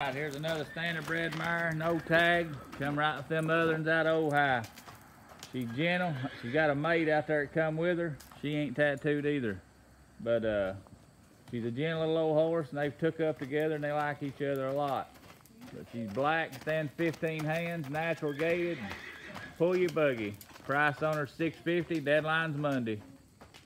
Right, here's another standard bred mare, no tag. Come right with them other ones out of Ohio. She's gentle. She's got a mate out there that come with her. She ain't tattooed either. But uh, she's a gentle little old horse and they've took up together and they like each other a lot. But she's black, stands 15 hands, natural gaited. Pull your buggy. Price on her 650, deadline's Monday.